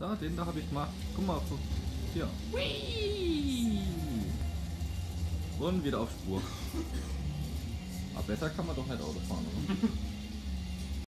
Da, den da habe ich gemacht. Guck mal, so- hier. Whee! Und wieder auf Spur. Aber besser kann man doch nicht Auto fahren, oder?